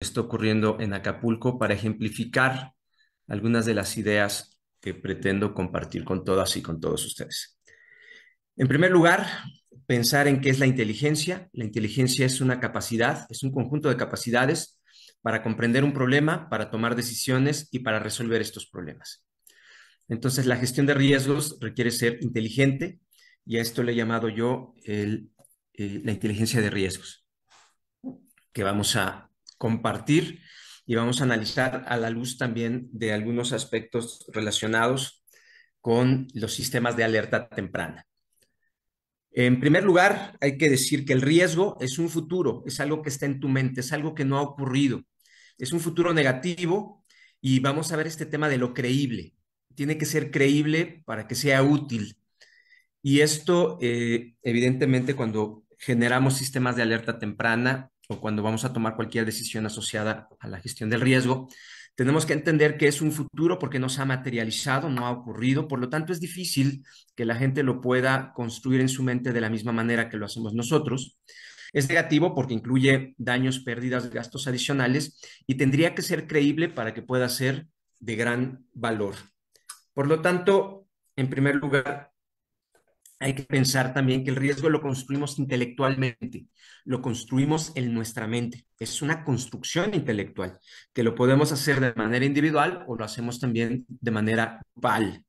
está ocurriendo en Acapulco para ejemplificar algunas de las ideas que pretendo compartir con todas y con todos ustedes. En primer lugar, pensar en qué es la inteligencia. La inteligencia es una capacidad, es un conjunto de capacidades para comprender un problema, para tomar decisiones y para resolver estos problemas. Entonces, la gestión de riesgos requiere ser inteligente y a esto le he llamado yo el, eh, la inteligencia de riesgos, que vamos a compartir y vamos a analizar a la luz también de algunos aspectos relacionados con los sistemas de alerta temprana. En primer lugar, hay que decir que el riesgo es un futuro, es algo que está en tu mente, es algo que no ha ocurrido, es un futuro negativo y vamos a ver este tema de lo creíble. Tiene que ser creíble para que sea útil. Y esto, eh, evidentemente, cuando generamos sistemas de alerta temprana o cuando vamos a tomar cualquier decisión asociada a la gestión del riesgo, tenemos que entender que es un futuro porque no se ha materializado, no ha ocurrido, por lo tanto es difícil que la gente lo pueda construir en su mente de la misma manera que lo hacemos nosotros. Es negativo porque incluye daños, pérdidas, gastos adicionales y tendría que ser creíble para que pueda ser de gran valor. Por lo tanto, en primer lugar, hay que pensar también que el riesgo lo construimos intelectualmente, lo construimos en nuestra mente. Es una construcción intelectual que lo podemos hacer de manera individual o lo hacemos también de manera grupal.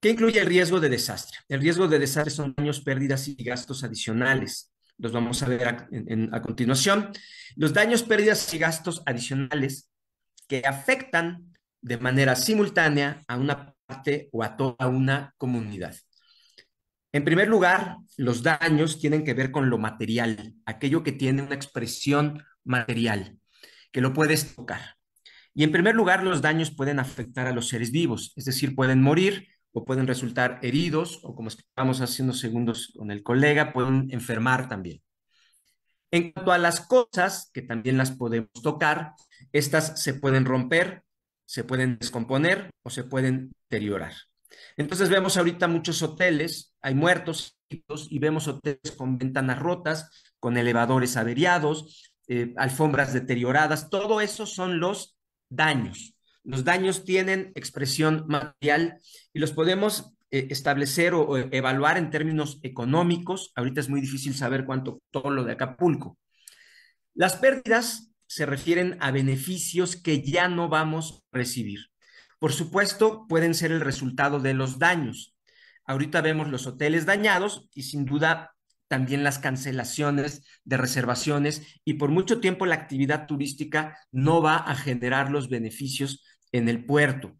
¿Qué incluye el riesgo de desastre? El riesgo de desastre son daños, pérdidas y gastos adicionales. Los vamos a ver a, a continuación. Los daños, pérdidas y gastos adicionales que afectan de manera simultánea a una o a toda una comunidad. En primer lugar, los daños tienen que ver con lo material, aquello que tiene una expresión material, que lo puedes tocar. Y en primer lugar, los daños pueden afectar a los seres vivos, es decir, pueden morir o pueden resultar heridos o como estamos haciendo segundos con el colega, pueden enfermar también. En cuanto a las cosas, que también las podemos tocar, estas se pueden romper, se pueden descomponer o se pueden deteriorar. Entonces vemos ahorita muchos hoteles, hay muertos y vemos hoteles con ventanas rotas, con elevadores averiados, eh, alfombras deterioradas, todo eso son los daños. Los daños tienen expresión material y los podemos eh, establecer o, o, evaluar en términos económicos. Ahorita es muy difícil saber cuánto todo lo de Acapulco. Las pérdidas se refieren a beneficios que ya no vamos a recibir. Por supuesto, pueden ser el resultado de los daños. Ahorita vemos los hoteles dañados y sin duda también las cancelaciones de reservaciones y por mucho tiempo la actividad turística no va a generar los beneficios en el puerto.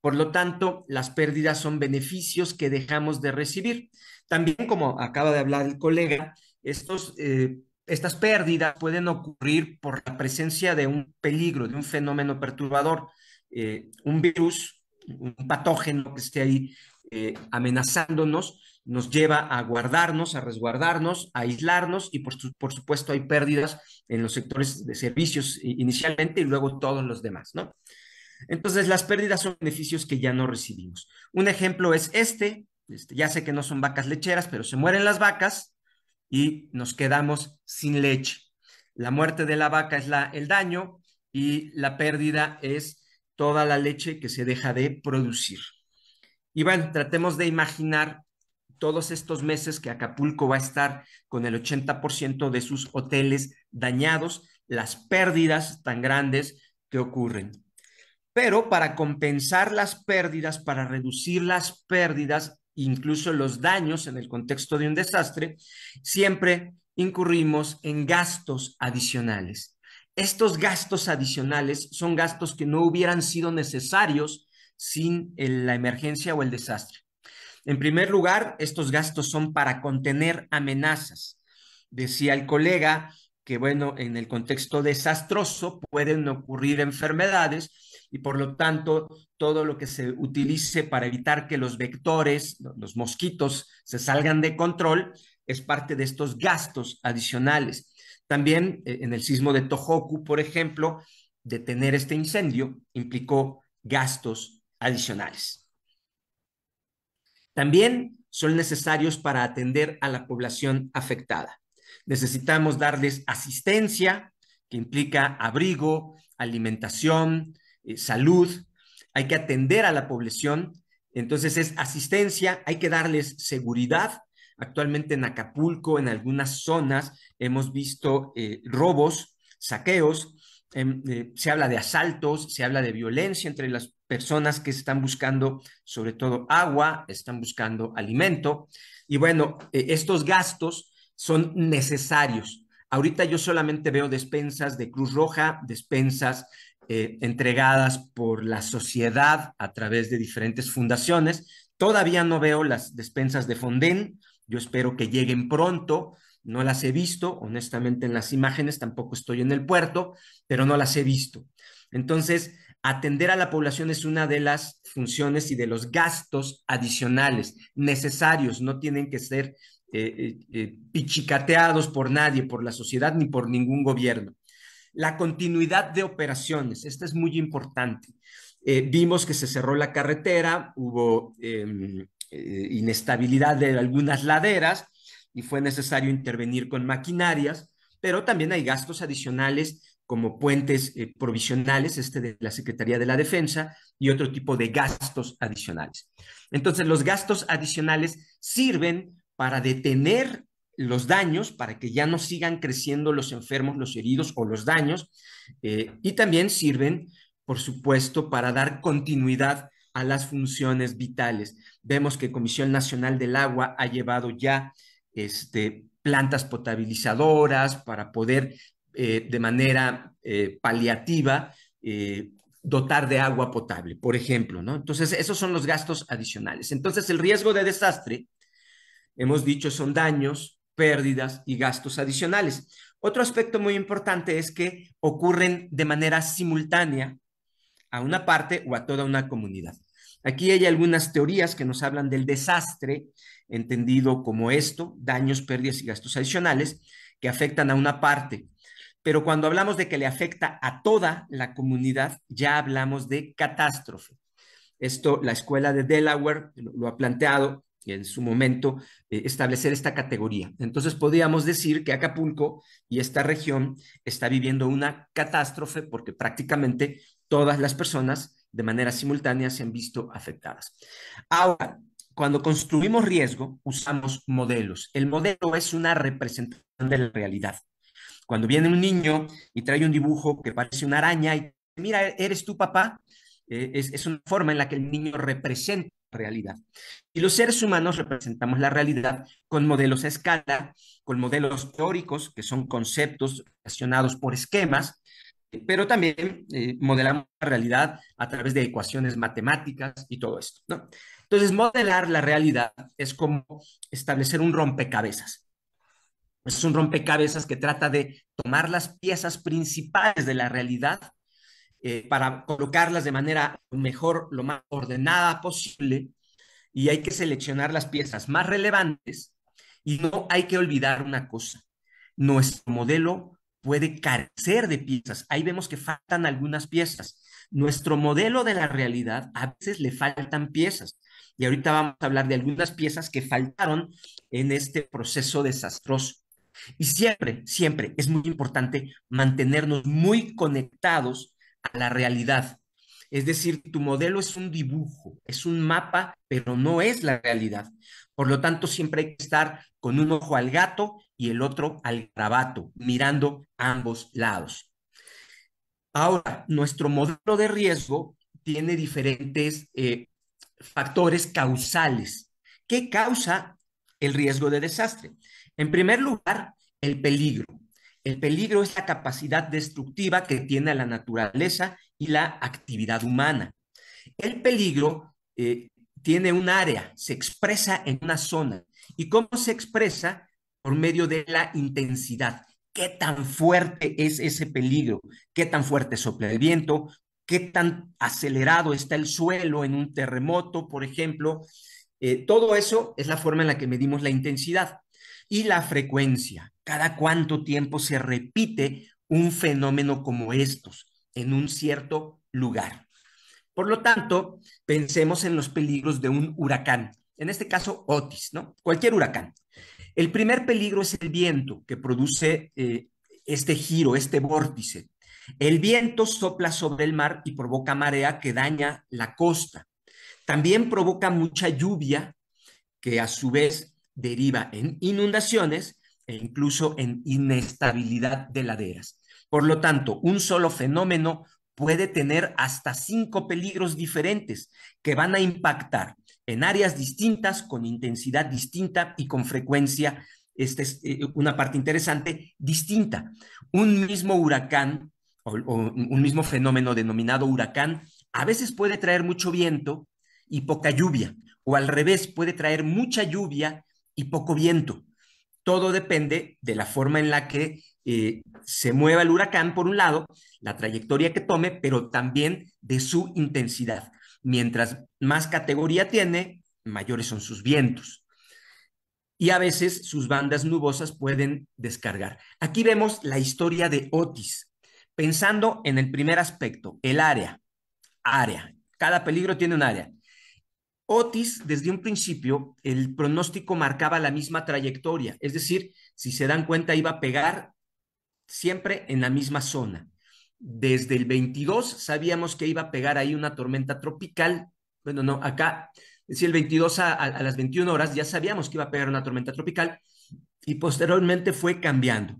Por lo tanto, las pérdidas son beneficios que dejamos de recibir. También, como acaba de hablar el colega, estos eh, estas pérdidas pueden ocurrir por la presencia de un peligro, de un fenómeno perturbador, eh, un virus, un patógeno que esté ahí eh, amenazándonos, nos lleva a guardarnos, a resguardarnos, a aislarnos y por, supuesto hay pérdidas en los sectores de servicios inicialmente y luego todos los demás, ¿no? Entonces las pérdidas son beneficios que ya no recibimos. Un ejemplo es este, este ya sé que no son vacas lecheras, pero se mueren las vacas, y nos quedamos sin leche. La muerte de la vaca es la, el daño y la pérdida es toda la leche que se deja de producir. Y bueno, tratemos de imaginar todos estos meses que Acapulco va a estar con el 80% de sus hoteles dañados, las pérdidas tan grandes que ocurren. Pero para compensar las pérdidas, para reducir las pérdidas, incluso los daños en el contexto de un desastre, siempre incurrimos en gastos adicionales. Estos gastos adicionales son gastos que no hubieran sido necesarios sin la emergencia o el desastre. En primer lugar, estos gastos son para contener amenazas. Decía el colega que, bueno, en el contexto desastroso pueden ocurrir enfermedades y por lo tanto todo lo que se utilice para evitar que los vectores, los mosquitos, se salgan de control, es parte de estos gastos adicionales. También eh, en el sismo de Tohoku, por ejemplo, detener este incendio implicó gastos adicionales. También son necesarios para atender a la población afectada. Necesitamos darles asistencia, que implica abrigo, alimentación, eh, salud. Hay que atender a la población. Entonces es asistencia, hay que darles seguridad. Actualmente en Acapulco, en algunas zonas, hemos visto eh, robos, saqueos, em, eh, se habla de asaltos, se habla de violencia entre las personas que están buscando sobre todo agua, están buscando alimento. Y bueno, estos gastos son necesarios. Ahorita yo solamente veo despensas de Cruz Roja, despensas eh, entregadas por la sociedad a través de diferentes fundaciones. Todavía no veo las despensas de Fonden. Yo espero que lleguen pronto. No las he visto, honestamente, en las imágenes. Tampoco estoy en el puerto, pero no las he visto. Entonces, atender a la población es una de las funciones y de los gastos adicionales necesarios. No tienen que ser eh, eh, pichicateados por nadie, por la sociedad ni por ningún gobierno. La continuidad de operaciones, esta es muy importante. Eh, vimos que se cerró la carretera, hubo em, inestabilidad de algunas laderas y fue necesario intervenir con maquinarias, pero también hay gastos adicionales como puentes provisionales, este de la Secretaría de la Defensa, y otro tipo de gastos adicionales. Entonces, los gastos adicionales sirven para detener los daños, para que ya no sigan creciendo los enfermos, los heridos o los daños, eh, y también sirven, por supuesto, para dar continuidad a las funciones vitales. Vemos que Comisión Nacional del Agua ha llevado ya este, plantas potabilizadoras para poder eh, de manera eh, paliativa dotar de agua potable, por ejemplo, ¿no? Entonces, esos son los gastos adicionales. Entonces, el riesgo de desastre hemos dicho son daños, pérdidas y gastos adicionales. Otro aspecto muy importante es que ocurren de manera simultánea a una parte o a toda una comunidad. Aquí hay algunas teorías que nos hablan del desastre, entendido como esto, daños, pérdidas y gastos adicionales, que afectan a una parte. Pero cuando hablamos de que le afecta a toda la comunidad, ya hablamos de catástrofe. Esto la escuela de Delaware lo ha planteado en su momento eh, establecer esta categoría. Entonces podríamos decir que Acapulco y esta región está viviendo una catástrofe porque prácticamente todas las personas de manera simultánea se han visto afectadas. Ahora, cuando construimos riesgo, usamos modelos. El modelo es una representación de la realidad. Cuando viene un niño y trae un dibujo que parece una araña y mira, eres tu papá, eh, es, es, una forma en la que el niño representa realidad. Y los seres humanos representamos la realidad con modelos a escala, con modelos teóricos, que son conceptos relacionados por esquemas, pero también eh, modelamos la realidad a través de ecuaciones matemáticas y todo esto. ¿no? Entonces, modelar la realidad es como establecer un rompecabezas. Es un rompecabezas que trata de tomar las piezas principales de la realidad eh, para colocarlas de manera mejor, lo más ordenada posible, y hay que seleccionar las piezas más relevantes y no hay que olvidar una cosa, nuestro modelo puede carecer de piezas, ahí vemos que faltan algunas piezas. Nuestro modelo de la realidad a veces le faltan piezas. Y ahorita vamos a hablar de algunas piezas que faltaron en este proceso desastroso. Y siempre, siempre es muy importante mantenernos muy conectados a la realidad. Es decir, tu modelo es un dibujo, es un mapa, pero no es la realidad. Por lo tanto, siempre hay que estar con un ojo al gato y el otro al grabato, mirando ambos lados. Ahora, nuestro modelo de riesgo tiene diferentes eh, factores causales. ¿Qué causa el riesgo de desastre? En primer lugar, el peligro. El peligro es la capacidad destructiva que tiene la naturaleza y la actividad humana. El peligro eh, tiene un área, se expresa en una zona. ¿Y cómo se expresa? Por medio de la intensidad. ¿Qué tan fuerte es ese peligro? ¿Qué tan fuerte sopla el viento? ¿Qué tan acelerado está el suelo en un terremoto, por ejemplo? Eh, todo eso es la forma en la que medimos la intensidad y la frecuencia. Cada cuánto tiempo se repite un fenómeno como estos en un cierto lugar. Por lo tanto, pensemos en los peligros de un huracán, en este caso Otis, ¿no? Cualquier huracán. El primer peligro es el viento que produce eh, este giro, este vórtice. El viento sopla sobre el mar y provoca marea que daña la costa. También provoca mucha lluvia que a su vez deriva en inundaciones e incluso en inestabilidad de laderas. Por lo tanto, un solo fenómeno puede tener hasta cinco peligros diferentes que van a impactar en áreas distintas, con intensidad distinta y con frecuencia, esta es eh, una parte interesante, distinta. Un mismo huracán o, un mismo fenómeno denominado huracán a veces puede traer mucho viento y poca lluvia, o al revés, puede traer mucha lluvia y poco viento. Todo depende de la forma en la que eh, se mueva el huracán, por un lado, la trayectoria que tome, pero también de su intensidad. Mientras más categoría tiene, mayores son sus vientos. Y a veces sus bandas nubosas pueden descargar. Aquí vemos la historia de Otis, pensando en el primer aspecto, el área. Área. Cada peligro tiene un área. Otis, desde un principio, el pronóstico marcaba la misma trayectoria, es decir, si se dan cuenta, iba a pegar siempre en la misma zona. Desde el 22 sabíamos que iba a pegar ahí una tormenta tropical. Bueno, no, acá, es decir, el 22 a, a, las 21 horas ya sabíamos que iba a pegar una tormenta tropical y posteriormente fue cambiando.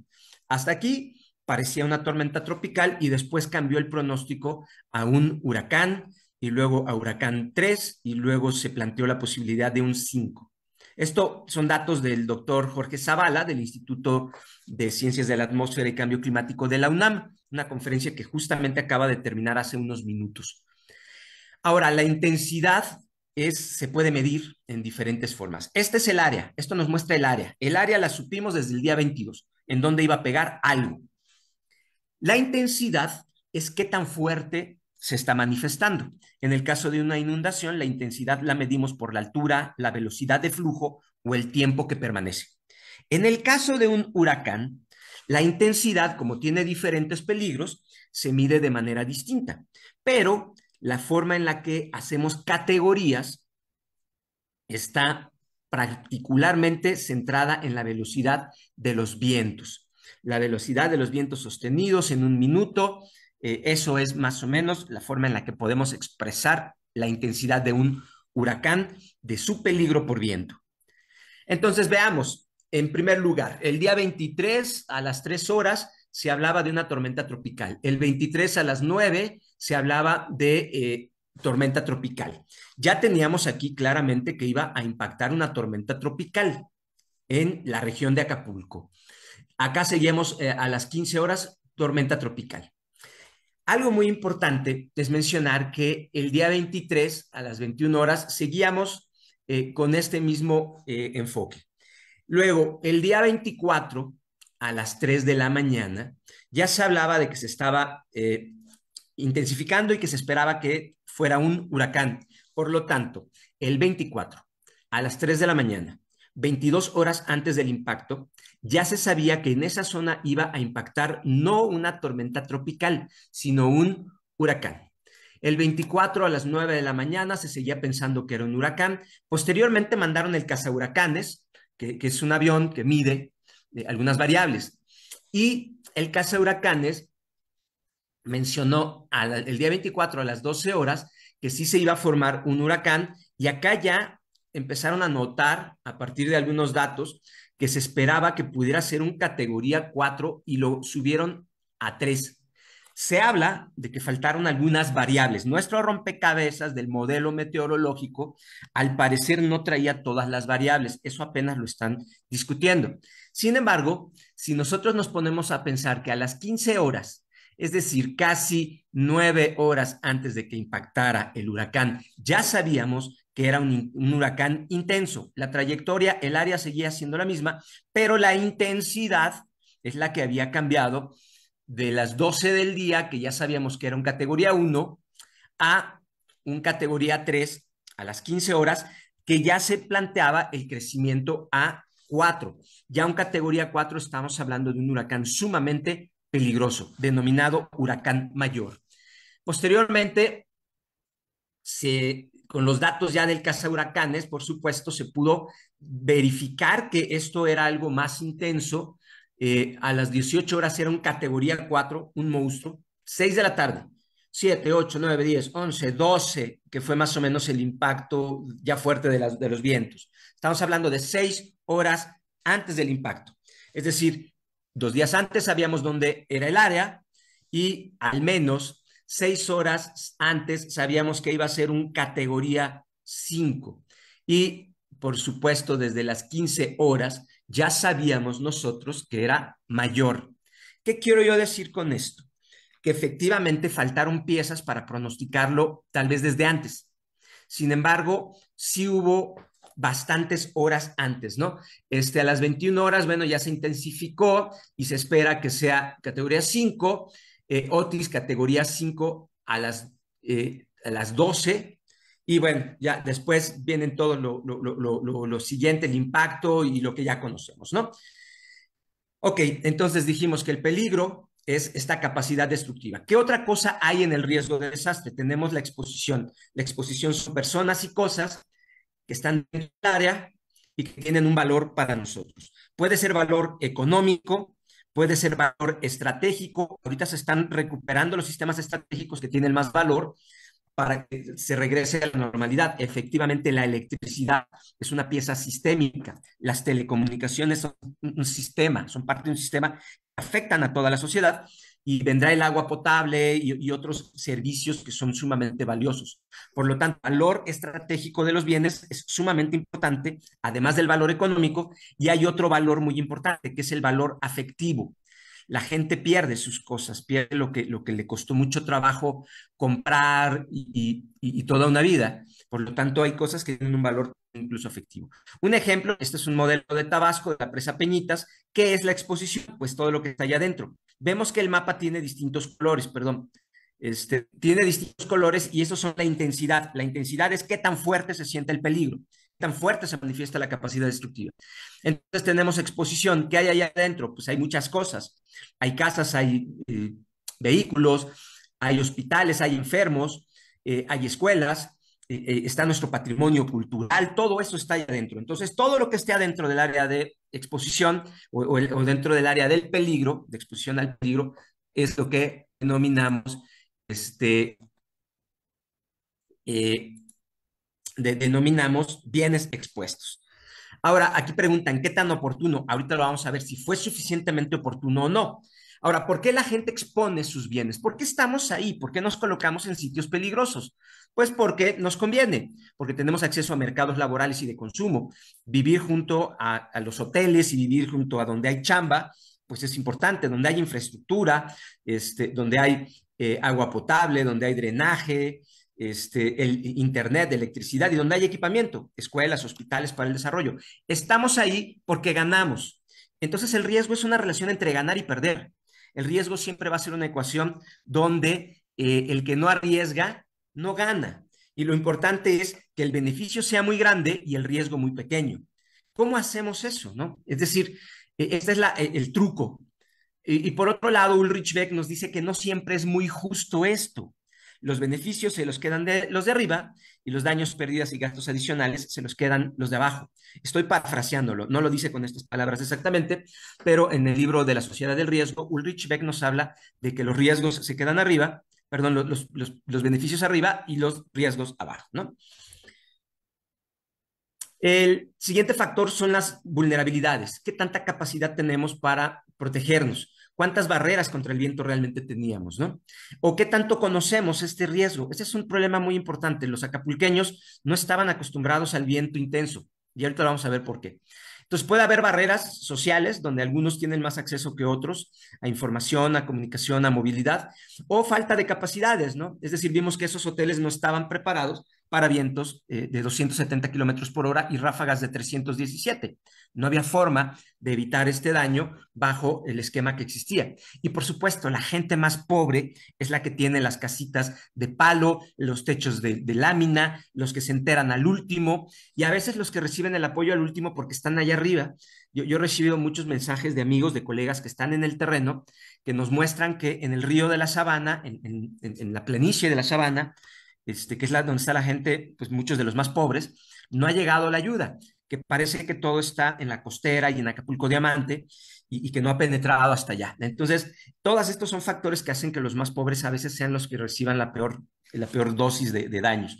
Hasta aquí parecía una tormenta tropical y después cambió el pronóstico a un huracán y luego a huracán 3 y luego se planteó la posibilidad de un 5. Esto son datos del doctor Jorge Zavala del Instituto de Ciencias de la Atmósfera y Cambio Climático de la UNAM, una conferencia que justamente acaba de terminar hace unos minutos. Ahora, la intensidad es, se puede medir en diferentes formas. Este es el área, esto nos muestra el área. El área la supimos desde el día 22, en donde iba a pegar algo. La intensidad es qué tan fuerte se está manifestando. En el caso de una inundación, la intensidad la medimos por la altura, la velocidad de flujo o el tiempo que permanece. En el caso de un huracán, la intensidad, como tiene diferentes peligros, se mide de manera distinta, pero la forma en la que hacemos categorías está particularmente centrada en la velocidad de los vientos. La velocidad de los vientos sostenidos en un minuto, eh, eso es más o menos la forma en la que podemos expresar la intensidad de un huracán, de su peligro por viento. Entonces veamos, en primer lugar, el día 23 a las 3 horas se hablaba de una tormenta tropical. El 23 a las 9 se hablaba de eh, tormenta tropical. Ya teníamos aquí claramente que iba a impactar una tormenta tropical en la región de Acapulco. Acá seguimos eh, a las 15 horas, tormenta tropical. Algo muy importante es mencionar que el día 23 a las 21 horas seguíamos eh, con este mismo enfoque. Luego, el día 24 a las 3 de la mañana, ya se hablaba de que se estaba eh, intensificando y que se esperaba que fuera un huracán. Por lo tanto, el 24 a las 3 de la mañana, 22 horas antes del impacto, ya se sabía que en esa zona iba a impactar no una tormenta tropical, sino un huracán. El 24 a las 9 de la mañana se seguía pensando que era un huracán. Posteriormente mandaron el cazahuracanes, que, es un avión que mide eh, algunas variables. Y el caza huracanes mencionó el día 24 a las 12 horas que sí se iba a formar un huracán y acá ya empezaron a notar a partir de algunos datos que se esperaba que pudiera ser un categoría 4 y lo subieron a 3 se habla de que faltaron algunas variables. Nuestro rompecabezas del modelo meteorológico, al parecer, no traía todas las variables. Eso apenas lo están discutiendo. Sin embargo, si nosotros nos ponemos a pensar que a las 15 horas, es decir, casi nueve horas antes de que impactara el huracán, ya sabíamos que era un, huracán intenso. La trayectoria, el área seguía siendo la misma, pero la intensidad es la que había cambiado de las 12 del día, que ya sabíamos que era un categoría 1, a un categoría 3 a las 15 horas, que ya se planteaba el crecimiento a 4. Ya un categoría 4 estamos hablando de un huracán sumamente peligroso, denominado huracán mayor. Posteriormente, se, con los datos ya del caza huracanes, por supuesto, se pudo verificar que esto era algo más intenso, eh, a las 18 horas era un categoría 4, un monstruo, 6 de la tarde, 7, 8, 9, 10, 11, 12, que fue más o menos el impacto ya fuerte de, las, de los vientos. Estamos hablando de 6 horas antes del impacto. Es decir, dos días antes sabíamos dónde era el área y al menos seis horas antes sabíamos que iba a ser un categoría 5. Y por supuesto, desde las 15 horas ya sabíamos nosotros que era mayor. ¿Qué quiero yo decir con esto? Que efectivamente faltaron piezas para pronosticarlo tal vez desde antes. Sin embargo, sí hubo bastantes horas antes, ¿no? Este, a las 21 horas, bueno, ya se intensificó y se espera que sea categoría 5, eh, Otis categoría 5 a las, eh, a las 12, y bueno, ya después vienen todo lo, lo, lo, siguiente, el impacto y lo que ya conocemos, ¿no? Ok, entonces dijimos que el peligro es esta capacidad destructiva. ¿Qué otra cosa hay en el riesgo de desastre? Tenemos la exposición. La exposición son personas y cosas que están en el área y que tienen un valor para nosotros. Puede ser valor económico, puede ser valor estratégico. Ahorita se están recuperando los sistemas estratégicos que tienen más valor para que se regrese a la normalidad. Efectivamente, la electricidad es una pieza sistémica. Las telecomunicaciones son un sistema, son parte de un sistema que afectan a toda la sociedad y vendrá el agua potable y, otros servicios que son sumamente valiosos. Por lo tanto, el valor estratégico de los bienes es sumamente importante, además del valor económico, y hay otro valor muy importante, que es el valor afectivo. La gente pierde sus cosas, pierde lo que, lo que le costó mucho trabajo comprar y, y toda una vida. Por lo tanto, hay cosas que tienen un valor incluso afectivo. Un ejemplo, este es un modelo de Tabasco, de la presa Peñitas. ¿Qué es la exposición? Pues todo lo que está allá adentro vemos que el mapa tiene distintos colores, perdón. Este, tiene distintos colores y eso son la intensidad. La intensidad es qué tan fuerte se siente el peligro, qué tan fuerte se manifiesta la capacidad destructiva. Entonces tenemos exposición. ¿Qué hay allá adentro? Pues hay muchas cosas. Hay casas, hay eh, vehículos, hay hospitales, hay enfermos, eh, hay escuelas, eh, está nuestro patrimonio cultural, todo eso está ahí adentro. Entonces, todo lo que esté adentro del área de exposición o, dentro del área del peligro, de exposición al peligro, es lo que denominamos, este, eh, denominamos bienes expuestos. Ahora, aquí preguntan, ¿qué tan oportuno? Ahorita lo vamos a ver si fue suficientemente oportuno o no. Ahora, ¿por qué la gente expone sus bienes? ¿Por qué estamos ahí? ¿Por qué nos colocamos en sitios peligrosos? Pues porque nos conviene, porque tenemos acceso a mercados laborales y de consumo. Vivir junto a, los hoteles y vivir junto a donde hay chamba, pues es importante, donde hay infraestructura, este, donde hay eh, agua potable, donde hay drenaje, este, el internet, electricidad y donde hay equipamiento, escuelas, hospitales para el desarrollo. Estamos ahí porque ganamos. Entonces el riesgo es una relación entre ganar y perder. El riesgo siempre va a ser una ecuación donde eh, el que no arriesga no gana. Y lo importante es que el beneficio sea muy grande y el riesgo muy pequeño. ¿Cómo hacemos eso? No? Es decir, e, este es e, el truco. Y, por otro lado, Ulrich Beck nos dice que no siempre es muy justo esto. Los beneficios se los quedan de, los de arriba y los daños, pérdidas y gastos adicionales se los quedan los de abajo. Estoy parafraseándolo, no lo dice con estas palabras exactamente, pero en el libro de la Sociedad del Riesgo, Ulrich Beck nos habla de que los riesgos se quedan arriba perdón, los, los, beneficios arriba y los riesgos abajo, ¿no? El siguiente factor son las vulnerabilidades. ¿Qué tanta capacidad tenemos para protegernos? ¿Cuántas barreras contra el viento realmente teníamos, no? ¿O qué tanto conocemos este riesgo? Ese es un problema muy importante. Los acapulqueños no estaban acostumbrados al viento intenso y ahorita vamos a ver por qué. Entonces puede haber barreras sociales donde algunos tienen más acceso que otros a información, a comunicación, a movilidad, o falta de capacidades, ¿no? Es decir, vimos que esos hoteles no estaban preparados para vientos eh, de 270 kilómetros por hora y ráfagas de 317. No había forma de evitar este daño bajo el esquema que existía. Y por supuesto, la gente más pobre es la que tiene las casitas de palo, los techos de, lámina, los que se enteran al último y a veces los que reciben el apoyo al último porque están allá arriba. Yo, he recibido muchos mensajes de amigos, de colegas que están en el terreno, que nos muestran que en el río de la sabana, en, la planicie de la sabana, este, que es la, donde está la gente, pues muchos de los más pobres, no ha llegado la ayuda que parece que todo está en la costera y en Acapulco Diamante y, que no ha penetrado hasta allá. Entonces, todos estos son factores que hacen que los más pobres a veces sean los que reciban la peor, la peor dosis de, daños.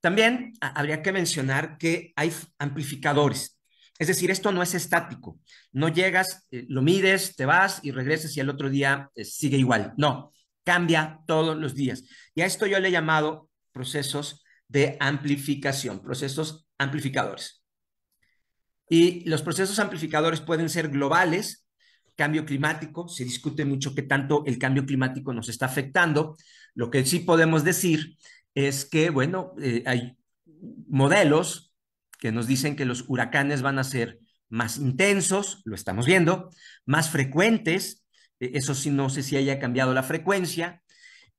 También habría que mencionar que hay amplificadores. Es decir, esto no es estático. No llegas, eh, lo mides, te vas y regresas y el otro día eh, sigue igual. No, cambia todos los días. Y a esto yo le he llamado procesos de amplificación, procesos amplificadores. Y los procesos amplificadores pueden ser globales, cambio climático, se discute mucho qué tanto el cambio climático nos está afectando. Lo que sí podemos decir es que, bueno, eh, hay modelos que nos dicen que los huracanes van a ser más intensos, lo estamos viendo, más frecuentes, e, eso sí no sé si haya cambiado la frecuencia,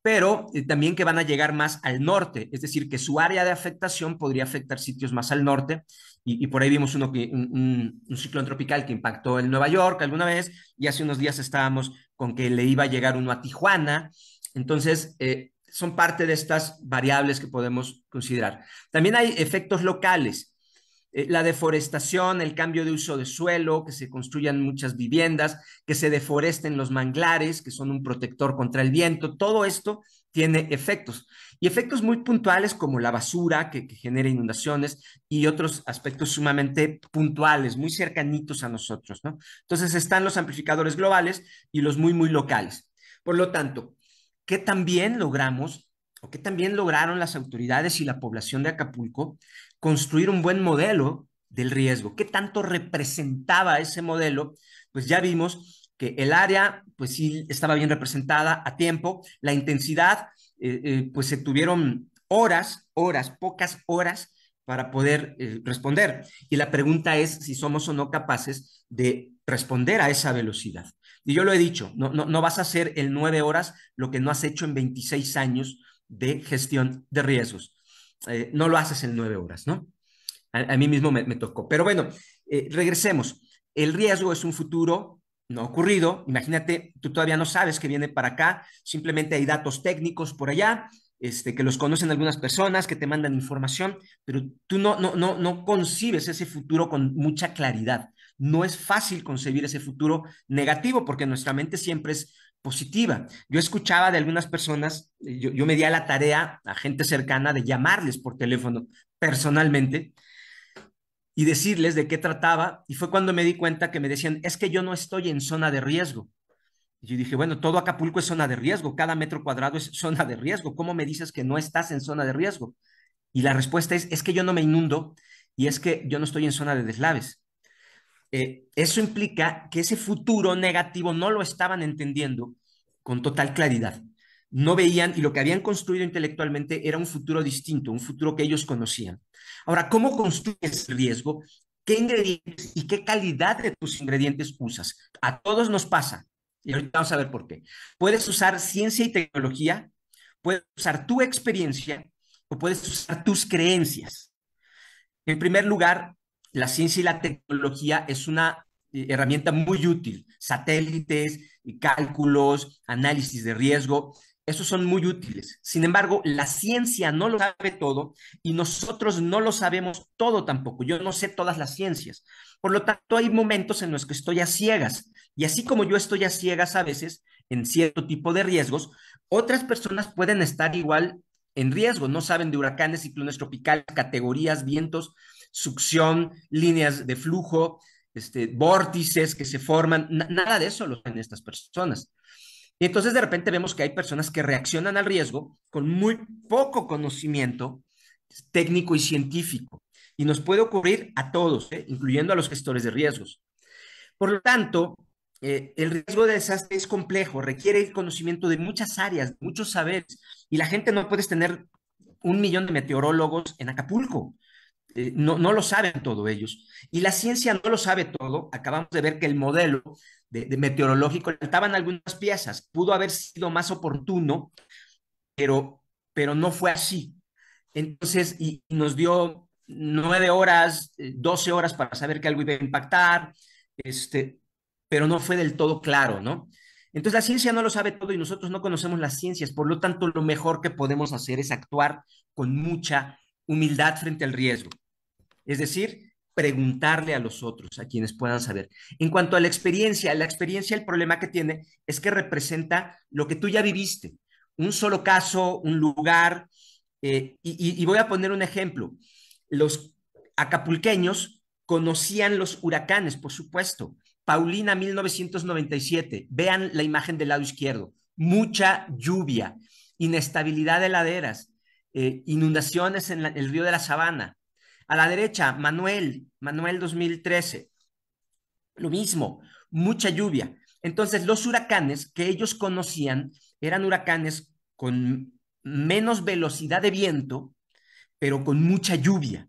pero eh, también que van a llegar más al norte, es decir, que su área de afectación podría afectar sitios más al norte, y, por ahí vimos uno que, un, ciclón tropical que impactó en Nueva York alguna vez, y hace unos días estábamos con que le iba a llegar uno a Tijuana, entonces eh, son parte de estas variables que podemos considerar. También hay efectos locales, eh, la deforestación, el cambio de uso de suelo, que se construyan muchas viviendas, que se deforesten los manglares, que son un protector contra el viento, todo esto tiene efectos. Y efectos muy puntuales como la basura que, genera inundaciones y otros aspectos sumamente puntuales, muy cercanitos a nosotros, ¿no? Entonces están los amplificadores globales y los muy, muy locales. Por lo tanto, ¿qué también logramos o qué también lograron las autoridades y la población de Acapulco construir un buen modelo del riesgo. ¿Qué tanto representaba ese modelo? Pues ya vimos el área, pues sí, estaba bien representada a tiempo, la intensidad, eh, eh, pues se tuvieron horas, horas, pocas horas para poder eh, responder. Y la pregunta es si somos o no capaces de responder a esa velocidad. Y yo lo he dicho, no, no, no vas a hacer en nueve horas lo que no has hecho en 26 años de gestión de riesgos. No lo haces en nueve horas, ¿no? A, mí mismo me, tocó. Pero bueno, regresemos. El riesgo es un futuro no ocurrido. Imagínate, tú todavía no sabes que viene para acá, simplemente hay datos técnicos por allá, este, que los conocen algunas personas, que te mandan información, pero tú no, no, no, no concibes ese futuro con mucha claridad. No es fácil concebir ese futuro negativo porque nuestra mente siempre es positiva. Yo escuchaba de algunas personas, yo, yo me di a la tarea a gente cercana de llamarles por teléfono personalmente y decirles de qué trataba, y fue cuando me di cuenta que me decían, es que yo no estoy en zona de riesgo. Y yo dije, bueno, todo Acapulco es zona de riesgo, cada metro cuadrado es zona de riesgo, ¿cómo me dices que no estás en zona de riesgo? Y la respuesta es, es que yo no me inundo y es que yo no estoy en zona de deslaves. Eh, eso implica que ese futuro negativo no lo estaban entendiendo con total claridad. No veían y lo que habían construido intelectualmente era un futuro distinto, un futuro que ellos conocían. Ahora, ¿cómo construyes riesgo? ¿Qué ingredientes y qué calidad de tus ingredientes usas? A todos nos pasa. Y ahorita vamos a ver por qué. Puedes usar ciencia y tecnología, puedes usar tu experiencia o puedes usar tus creencias. En primer lugar, la ciencia y la tecnología es una eh, herramienta muy útil. Satélites, cálculos, análisis de riesgo, esos son muy útiles. Sin embargo, la ciencia no lo sabe todo y nosotros no lo sabemos todo tampoco. Yo no sé todas las ciencias. Por lo tanto, hay momentos en los que estoy a ciegas. Y así como yo estoy a ciegas a veces en cierto tipo de riesgos, otras personas pueden estar igual en riesgo. No saben de huracanes, ciclones tropicales, categorías, vientos succión, líneas de flujo, este, vórtices que se forman, nada de eso lo saben estas personas. Y entonces de repente vemos que hay personas que reaccionan al riesgo con muy poco conocimiento técnico y científico. Y nos puede ocurrir a todos, ¿eh? incluyendo a los gestores de riesgos. Por lo tanto, eh, el riesgo de desastre es complejo, requiere el conocimiento de muchas áreas, muchos saberes, y la gente no puede tener un millón de meteorólogos en Acapulco. Eh, no, no, lo saben todo ellos. Y la ciencia no lo sabe todo. Acabamos de ver que el modelo de, meteorológico le faltaban algunas piezas. Pudo haber sido más oportuno, pero, pero no fue así. Entonces, y, nos dio nueve horas, eh, doce horas para saber que algo iba a impactar, este, pero no fue del todo claro, ¿no? Entonces la ciencia no lo sabe todo y nosotros no conocemos las ciencias, por lo tanto lo mejor que podemos hacer es actuar con mucha humildad frente al riesgo. Es decir, preguntarle a los otros, a quienes puedan saber. En cuanto a la experiencia, la experiencia, el problema que tiene es que representa lo que tú ya viviste, un solo caso, un lugar, eh, y, voy a poner un ejemplo. Los acapulqueños conocían los huracanes, por supuesto. Paulina, 1997, vean la imagen del lado izquierdo, mucha lluvia, inestabilidad de laderas, eh, inundaciones en el río de la Sabana. A la derecha, Manuel, Manuel 2013. Lo mismo, mucha lluvia. Entonces, los huracanes que ellos conocían eran huracanes con menos velocidad de viento, pero con mucha lluvia.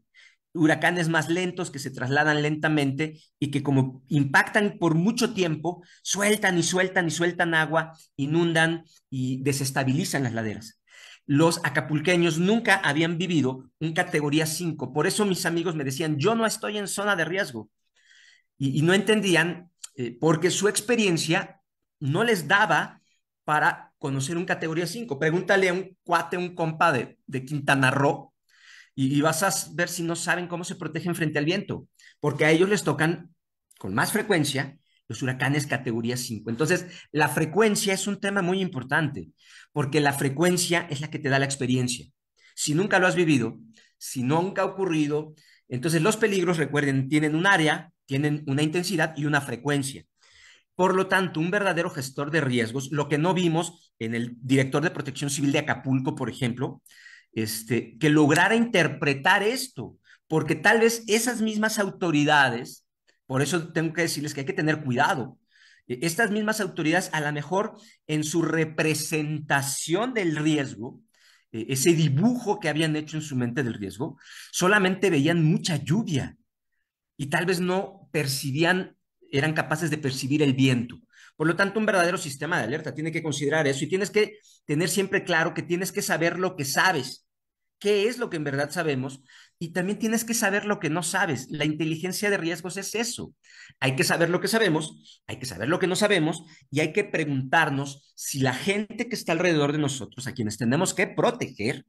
Huracanes más lentos que se trasladan lentamente y que como impactan por mucho tiempo, sueltan y sueltan y sueltan agua, inundan y desestabilizan las laderas los acapulqueños nunca habían vivido un categoría 5. Por eso mis amigos me decían, yo no estoy en zona de riesgo. Y, no entendían eh, porque su experiencia no les daba para conocer un categoría 5. Pregúntale a un cuate, un compa de, Quintana Roo, y, y, vas a ver si no saben cómo se protegen frente al viento, porque a ellos les tocan con más frecuencia los huracanes categoría 5. Entonces, la frecuencia es un tema muy importante porque la frecuencia es la que te da la experiencia. Si nunca lo has vivido, si nunca ha ocurrido, entonces los peligros, recuerden, tienen un área, tienen una intensidad y una frecuencia. Por lo tanto, un verdadero gestor de riesgos, lo que no vimos en el director de protección civil de Acapulco, por ejemplo, este, que lograra interpretar esto, porque tal vez esas mismas autoridades, por eso tengo que decirles que hay que tener cuidado, e, estas mismas autoridades, a lo mejor en su representación del riesgo, e, ese dibujo que habían hecho en su mente del riesgo, solamente veían mucha lluvia y tal vez no percibían, eran capaces de percibir el viento. Por lo tanto, un verdadero sistema de alerta tiene que considerar eso y tienes que tener siempre claro que tienes que saber lo que sabes, qué es lo que en verdad sabemos y también tienes que saber lo que no sabes. La inteligencia de riesgos es eso. Hay que saber lo que sabemos, hay que saber lo que no sabemos y hay que preguntarnos si la gente que está alrededor de nosotros, a quienes tenemos que proteger,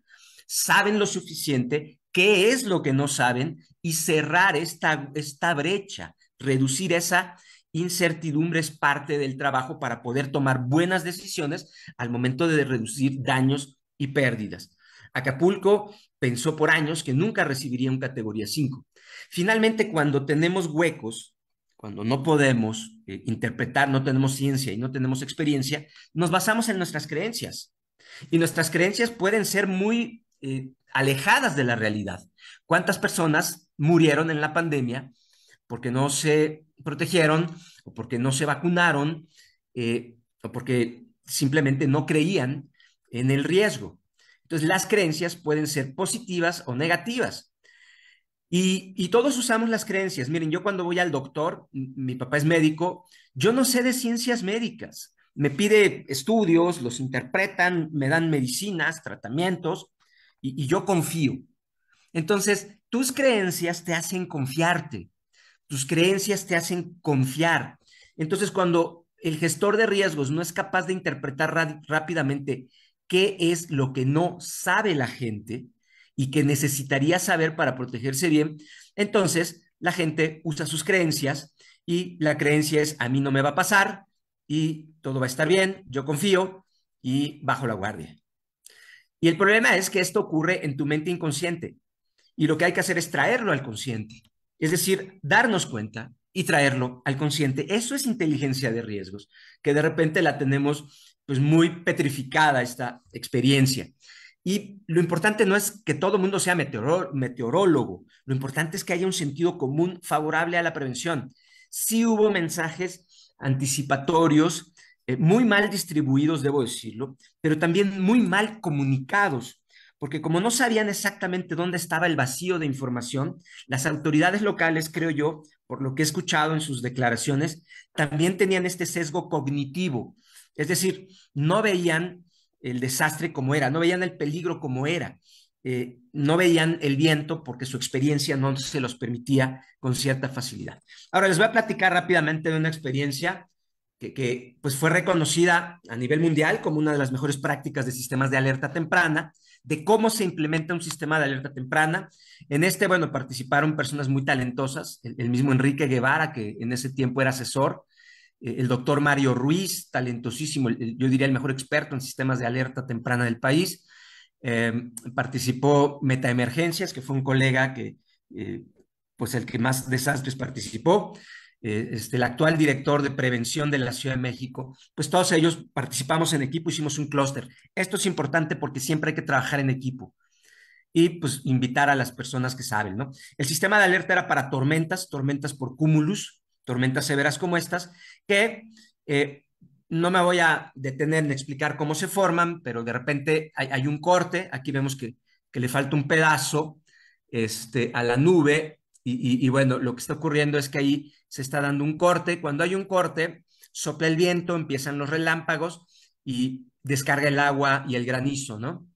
saben lo suficiente, qué es lo que no saben y cerrar esta, esta brecha, reducir esa incertidumbre es parte del trabajo para poder tomar buenas decisiones al momento de reducir daños y pérdidas. Acapulco pensó por años que nunca recibiría un categoría 5. Finalmente, cuando tenemos huecos, cuando no podemos eh, interpretar, no tenemos ciencia y no tenemos experiencia, nos basamos en nuestras creencias. Y nuestras creencias pueden ser muy eh, alejadas de la realidad. ¿Cuántas personas murieron en la pandemia porque no se protegieron o porque no se vacunaron eh, o porque simplemente no creían en el riesgo? Entonces, las creencias pueden ser positivas o negativas. Y, todos usamos las creencias. Miren, yo cuando voy al doctor, mi papá es médico, yo no sé de ciencias médicas. Me pide estudios, los interpretan, me dan medicinas, tratamientos, y, y yo confío. Entonces, tus creencias te hacen confiarte, tus creencias te hacen confiar. Entonces, cuando el gestor de riesgos no es capaz de interpretar rápidamente qué es lo que no sabe la gente y que necesitaría saber para protegerse bien, entonces la gente usa sus creencias y la creencia es a mí no me va a pasar y todo va a estar bien, yo confío y bajo la guardia. Y el problema es que esto ocurre en tu mente inconsciente y lo que hay que hacer es traerlo al consciente, es decir, darnos cuenta y traerlo al consciente. Eso es inteligencia de riesgos, que de repente la tenemos pues muy petrificada esta experiencia. Y lo importante no es que todo el mundo sea meteorólogo, lo importante es que haya un sentido común favorable a la prevención. Sí hubo mensajes anticipatorios, eh, muy mal distribuidos, debo decirlo, pero también muy mal comunicados, porque como no sabían exactamente dónde estaba el vacío de información, las autoridades locales, creo yo, por lo que he escuchado en sus declaraciones, también tenían este sesgo cognitivo es decir, no veían el desastre como era, no veían el peligro como era, eh, no veían el viento porque su experiencia no se los permitía con cierta facilidad. Ahora les voy a platicar rápidamente de una experiencia que, pues fue reconocida a nivel mundial como una de las mejores prácticas de sistemas de alerta temprana de cómo se implementa un sistema de alerta temprana. En este, bueno, participaron personas muy talentosas, el, mismo Enrique Guevara, que en ese tiempo era asesor, el doctor Mario Ruiz, talentosísimo, yo diría el mejor experto en sistemas de alerta temprana del país. Eh, participó Metaemergencias, que fue un colega que, eh, pues el que más desastres participó. Este, el actual director de prevención de la Ciudad de México, pues todos ellos participamos en equipo, hicimos un clúster. Esto es importante porque siempre hay que trabajar en equipo y pues invitar a las personas que saben, ¿no? El sistema de alerta era para tormentas, tormentas por cúmulus, tormentas severas como estas, que eh, no me voy a detener en explicar cómo se forman, pero de repente hay, un corte, aquí vemos que, le falta un pedazo este, a la nube, y, y, bueno, lo que está ocurriendo es que ahí se está dando un corte, cuando hay un corte, sopla el viento, empiezan los relámpagos y descarga el agua y el granizo, ¿no?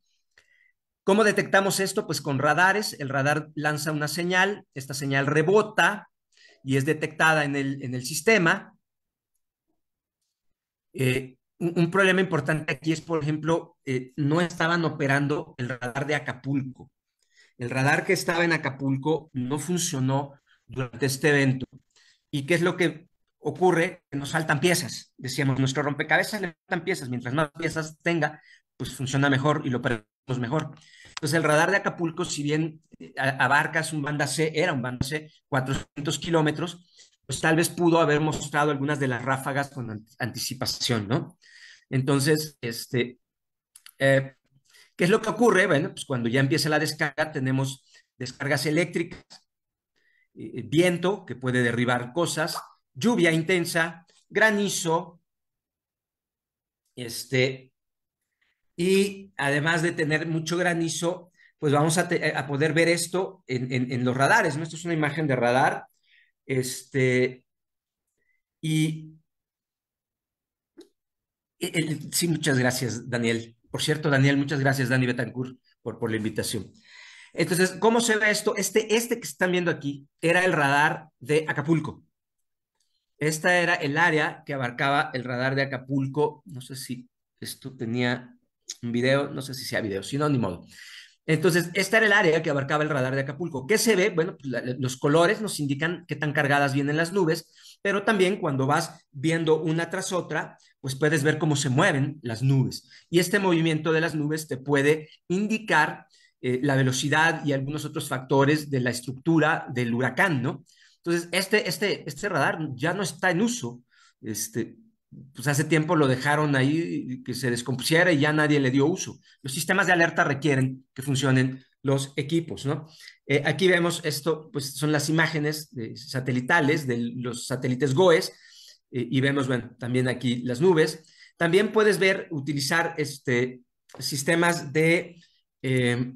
¿Cómo detectamos esto? Pues con radares, el radar lanza una señal, esta señal rebota y es detectada en el, en el sistema. Eh, un, problema importante aquí es, por ejemplo, eh, no estaban operando el radar de Acapulco. El radar que estaba en Acapulco no funcionó durante este evento. ¿Y qué es lo que ocurre? Que nos faltan piezas. Decíamos, nuestro rompecabezas le faltan piezas. Mientras más piezas tenga, pues funciona mejor y lo operamos mejor. Entonces, el radar de Acapulco, si bien eh, abarca un banda C, era un banda C, 400 kilómetros, pues tal vez pudo haber mostrado algunas de las ráfagas con anticipación, ¿no? Entonces, este, eh, ¿qué es lo que ocurre? Bueno, pues cuando ya empieza la descarga, tenemos descargas eléctricas, eh, viento que puede derribar cosas, lluvia intensa, granizo, este, y además de tener mucho granizo, pues vamos a, poder ver esto en, los radares, ¿no? Esto es una imagen de radar. Este, y sí, muchas gracias, Daniel. Por cierto, Daniel, muchas gracias, Dani Betancourt, por, por la invitación. Entonces, ¿cómo se ve esto? Este, este que están viendo aquí era el radar de Acapulco. Esta era el área que abarcaba el radar de Acapulco. No sé si esto tenía un video, no sé si sea video, si no, ni modo. Entonces, esta era el área que abarcaba el radar de Acapulco. ¿Qué se ve? Bueno, pues, los colores nos indican qué tan cargadas vienen las nubes, pero también cuando vas viendo una tras otra, pues puedes ver cómo se mueven las nubes. Y este movimiento de las nubes te puede indicar eh, la velocidad y algunos otros factores de la estructura del huracán, ¿no? Entonces, este, este, este radar ya no está en uso. Este, pues hace tiempo lo dejaron ahí que se descompusiera y ya nadie le dio uso. Los sistemas de alerta requieren que funcionen los equipos, ¿no? Eh, aquí vemos esto, pues son las imágenes satelitales de los satélites GOES eh, y vemos, bueno, también aquí las nubes. También puedes ver, utilizar este, sistemas de, eh,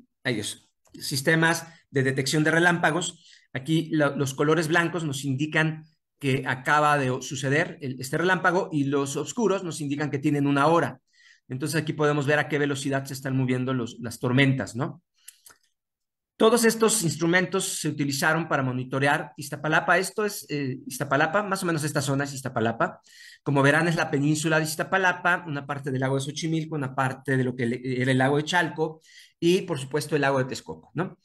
sistemas de detección de relámpagos. Aquí los colores blancos nos indican que acaba de suceder este relámpago y los oscuros nos indican que tienen una hora. Entonces aquí podemos ver a qué velocidad se están moviendo las tormentas, ¿no? Todos estos instrumentos se utilizaron para monitorear Iztapalapa. Esto es eh, Iztapalapa, más o menos esta zona es Iztapalapa. Como verán, es la península de Iztapalapa, una parte del lago de Xochimilco, una parte de lo que era el lago de Chalco y, por supuesto, el lago de Texcoco, ¿no?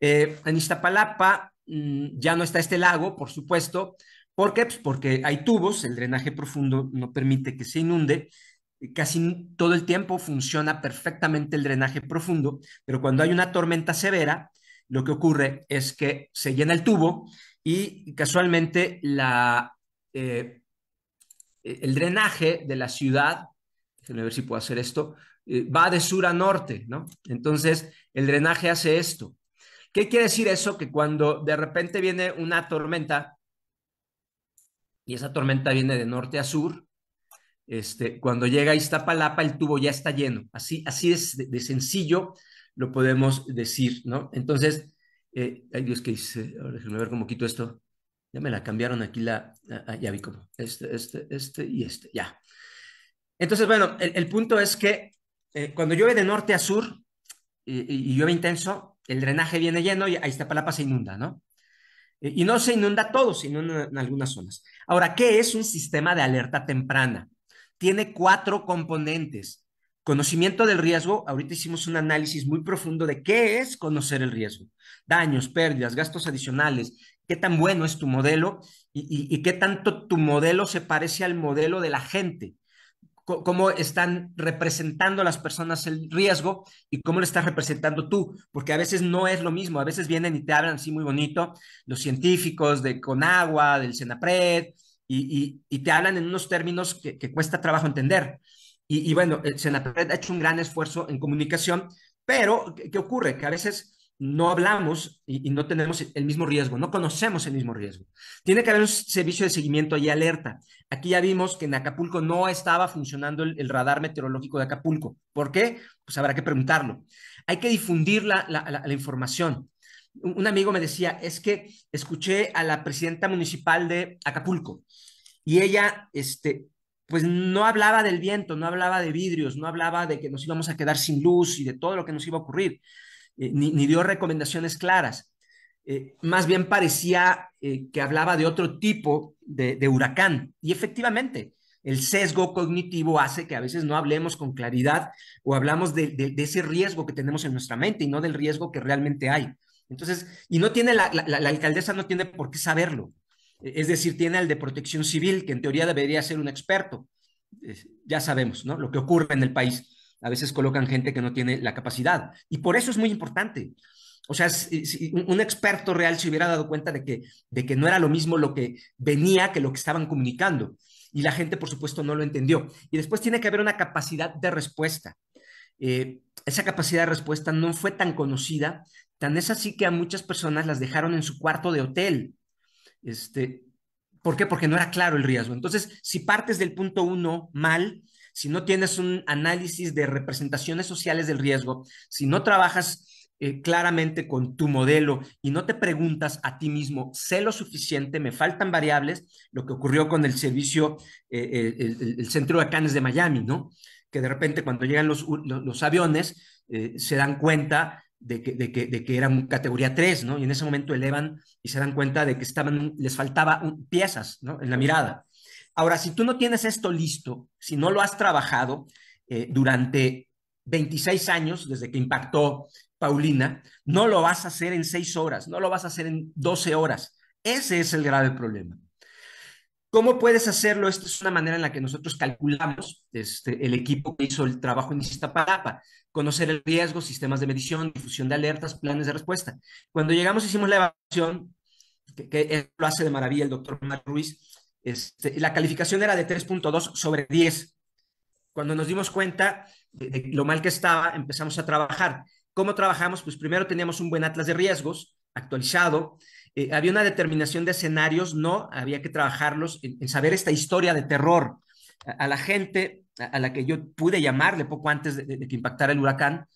Eh, en Iztapalapa mm, ya no está este lago, por supuesto, ¿Por qué? Pues porque hay tubos, el drenaje profundo no permite que se inunde, casi todo el tiempo funciona perfectamente el drenaje profundo, pero cuando hay una tormenta severa, lo que ocurre es que se llena el tubo y casualmente la, eh, el drenaje de la ciudad, déjenme ver si puedo hacer esto, eh, va de sur a norte, ¿no? Entonces, el drenaje hace esto. ¿Qué quiere decir eso? Que cuando de repente viene una tormenta, y esa tormenta viene de norte a sur. Este, cuando llega a Iztapalapa, el tubo ya está lleno. Así, así es de, sencillo lo podemos decir, ¿no? Entonces, eh, ay Dios, ¿qué hice? Ahora déjenme ver cómo quito esto. Ya me la cambiaron aquí la, ah, ya vi cómo, este, este, este y este, ya. Entonces, bueno, el, punto es que eh, cuando llueve de norte a sur y, y, llueve intenso, el drenaje viene lleno y a Iztapalapa se inunda, ¿no? Eh, y no se inunda todo, sino en, algunas zonas. Ahora, ¿qué es un sistema de alerta temprana? Tiene cuatro componentes. Conocimiento del riesgo, ahorita hicimos un análisis muy profundo de qué es conocer el riesgo. Daños, pérdidas, gastos adicionales, qué tan bueno es tu modelo y, qué tanto tu modelo se parece al modelo de la gente cómo están representando las personas el riesgo y cómo lo estás representando tú, porque a veces no es lo mismo, a veces vienen y te hablan así muy bonito los científicos de Conagua, del Senapred, y, te hablan en unos términos que, cuesta trabajo entender. Y, bueno, el Senapred ha hecho un gran esfuerzo en comunicación, pero ¿qué ocurre? Que a veces no hablamos y, no tenemos el mismo riesgo, no conocemos el mismo riesgo. Tiene que haber un servicio de seguimiento y alerta. Aquí ya vimos que en Acapulco no estaba funcionando el, radar meteorológico de Acapulco. ¿Por qué? Pues habrá que preguntarlo. Hay que difundir la, información. Un amigo me decía, es que escuché a la presidenta municipal de Acapulco y ella, este, pues no hablaba del viento, no hablaba de vidrios, no hablaba de que nos íbamos a quedar sin luz y de todo lo que nos iba a ocurrir eh, ni, dio recomendaciones claras. Eh, más bien parecía eh, que hablaba de otro tipo de, huracán. Y efectivamente, el sesgo cognitivo hace que a veces no hablemos con claridad o hablamos de, ese riesgo que tenemos en nuestra mente y no del riesgo que realmente hay. Entonces, y no tiene la, alcaldesa no tiene por qué saberlo. Es decir, tiene al de protección civil, que en teoría debería ser un experto. ya sabemos, ¿no? Lo que ocurre en el país a veces colocan gente que no tiene la capacidad. Y por eso es muy importante. O sea, si, un experto real se hubiera dado cuenta de que, de que no era lo mismo lo que venía que lo que estaban comunicando. Y la gente, por supuesto, no lo entendió. Y después tiene que haber una capacidad de respuesta. Eh, esa capacidad de respuesta no fue tan conocida, tan es así que a muchas personas las dejaron en su cuarto de hotel. Este, ¿Por qué? Porque no era claro el riesgo. Entonces, si partes del punto uno mal, si no tienes un análisis de representaciones sociales del riesgo, si no trabajas eh, claramente con tu modelo y no te preguntas a ti mismo, sé lo suficiente, me faltan variables, lo que ocurrió con el servicio, eh, el, centro de Canes de Miami, ¿no? Que de repente cuando llegan los, los, aviones eh, se dan cuenta de que, de, que, de que, eran categoría 3, ¿no? Y en ese momento elevan y se dan cuenta de que estaban, les faltaba piezas, ¿no? En la mirada. Ahora, si tú no tienes esto listo, si no lo has trabajado eh, durante 26 años, desde que impactó Paulina, no lo vas a hacer en 6 horas, no lo vas a hacer en 12 horas. Ese es el grave problema. ¿Cómo puedes hacerlo? Esta es una manera en la que nosotros calculamos, este, el equipo que hizo el trabajo en Iztapalapa, conocer el riesgo, sistemas de medición, difusión de alertas, planes de respuesta. Cuando llegamos hicimos la evaluación, que, lo hace de maravilla el doctor Mar Ruiz, este, la calificación era de 3.2 sobre 10. Cuando nos dimos cuenta de, lo mal que estaba, empezamos a trabajar. ¿Cómo trabajamos? Pues primero teníamos un buen atlas de riesgos actualizado. Eh, había una determinación de escenarios, no, había que trabajarlos en, saber esta historia de terror. A, la gente a, la que yo pude llamarle poco antes de que impactara el huracán,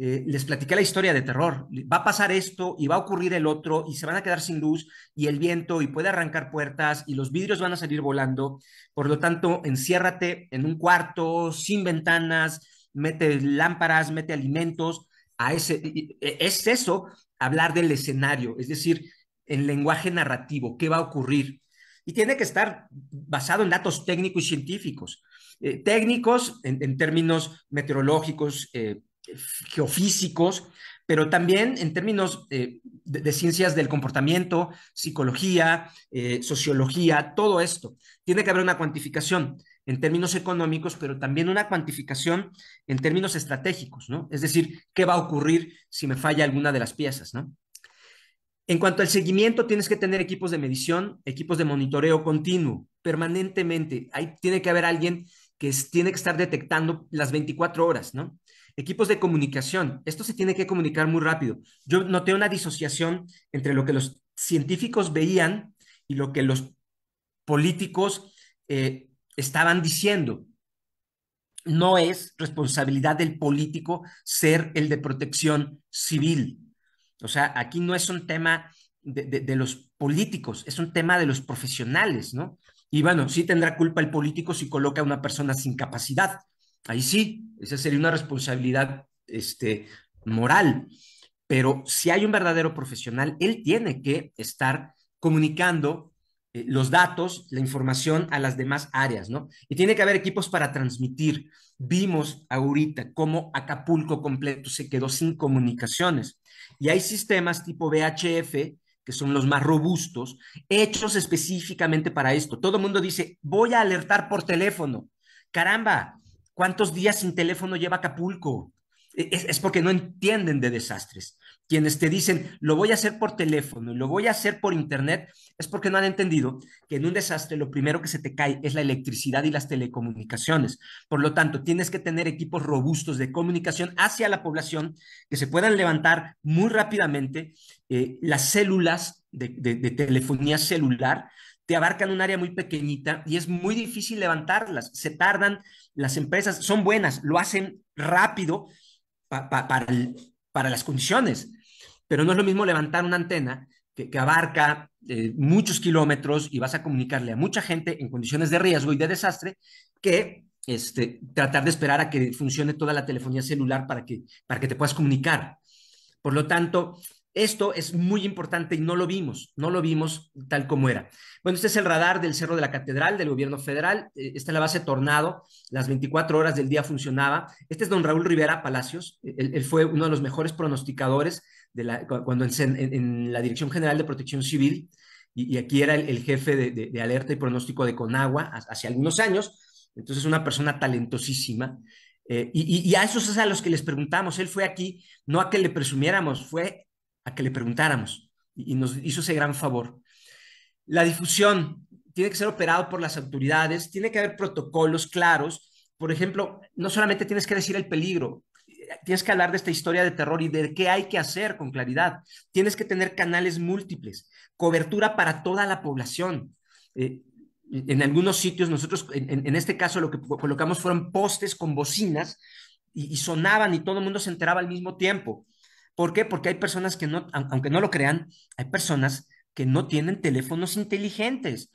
eh, les platiqué la historia de terror. Va a pasar esto y va a ocurrir el otro y se van a quedar sin luz y el viento y puede arrancar puertas y los vidrios van a salir volando. Por lo tanto, enciérrate en un cuarto sin ventanas, mete lámparas, mete alimentos. A ese, e, es eso, hablar del escenario, es decir, en lenguaje narrativo, qué va a ocurrir. Y tiene que estar basado en datos técnicos y científicos. Eh, técnicos en, términos meteorológicos, eh, geofísicos, pero también en términos eh, de, ciencias del comportamiento, psicología, eh, sociología, todo esto. Tiene que haber una cuantificación en términos económicos, pero también una cuantificación en términos estratégicos, ¿no? Es decir, ¿qué va a ocurrir si me falla alguna de las piezas, ¿no? En cuanto al seguimiento, tienes que tener equipos de medición, equipos de monitoreo continuo, permanentemente. Ahí tiene que haber alguien que tiene que estar detectando las 24 horas, ¿no? Equipos de comunicación. Esto se tiene que comunicar muy rápido. Yo noté una disociación entre lo que los científicos veían y lo que los políticos eh, estaban diciendo. No es responsabilidad del político ser el de protección civil. O sea, aquí no es un tema de, de, los políticos, es un tema de los profesionales, ¿no? Y bueno, sí tendrá culpa el político si coloca a una persona sin capacidad, Ahí sí, esa sería una responsabilidad este, moral. Pero si hay un verdadero profesional, él tiene que estar comunicando eh, los datos, la información a las demás áreas, ¿no? Y tiene que haber equipos para transmitir. Vimos ahorita cómo Acapulco completo se quedó sin comunicaciones. Y hay sistemas tipo VHF, que son los más robustos, hechos específicamente para esto. Todo el mundo dice, voy a alertar por teléfono. Caramba, ¿cuántos días sin teléfono lleva Acapulco? E, es, porque no entienden de desastres. Quienes te dicen, lo voy a hacer por teléfono lo voy a hacer por internet, es porque no han entendido que en un desastre lo primero que se te cae es la electricidad y las telecomunicaciones. Por lo tanto, tienes que tener equipos robustos de comunicación hacia la población que se puedan levantar muy rápidamente. Eh, las células de telefonía celular te abarcan un área muy pequeñita y es muy difícil levantarlas. Se tardan, las empresas son buenas, lo hacen rápido pa, pa, para, para las condiciones, pero no es lo mismo levantar una antena que, que abarca eh, muchos kilómetros y vas a comunicarle a mucha gente en condiciones de riesgo y de desastre que este, tratar de esperar a que funcione toda la telefonía celular para que, para que te puedas comunicar. Por lo tanto, esto es muy importante y no lo vimos, no lo vimos tal como era. Bueno, este es el radar del Cerro de la Catedral del gobierno federal. Eh, esta es la base Tornado, las 24 horas del día funcionaba. Este es don Raúl Rivera Palacios. Él, fue uno de los mejores pronosticadores de la, cuando en, la Dirección General de Protección Civil, y, y aquí era el, jefe de, alerta y pronóstico de Conagua hace algunos años. Entonces, una persona talentosísima. Eh, y, a esos es a los que les preguntamos. Él fue aquí, no a que le presumiéramos, fue a que le preguntáramos y, nos hizo ese gran favor. La difusión tiene que ser operado por las autoridades, tiene que haber protocolos claros. Por ejemplo, no solamente tienes que decir el peligro, tienes que hablar de esta historia de terror y de qué hay que hacer con claridad. Tienes que tener canales múltiples, cobertura para toda la población. Eh, en algunos sitios, nosotros, en, en, este caso, lo que colocamos fueron postes con bocinas y, y sonaban y todo el mundo se enteraba al mismo tiempo. ¿Por qué? Porque hay personas que no, aunque no lo crean, hay personas que no tienen teléfonos inteligentes,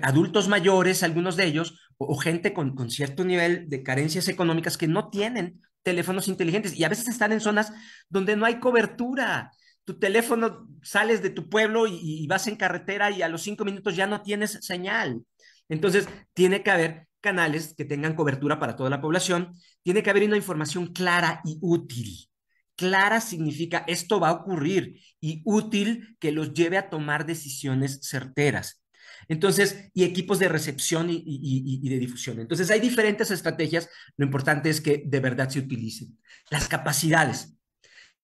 adultos mayores, algunos de ellos, o, gente con, cierto nivel de carencias económicas que no tienen teléfonos inteligentes y a veces están en zonas donde no hay cobertura. Tu teléfono sales de tu pueblo y vas en carretera y a los cinco minutos ya no tienes señal. Entonces, tiene que haber canales que tengan cobertura para toda la población, tiene que haber una información clara y útil. Clara significa esto va a ocurrir y útil que los lleve a tomar decisiones certeras. Entonces, y equipos de recepción y, de difusión. Entonces, hay diferentes estrategias. Lo importante es que de verdad se utilicen. Las capacidades.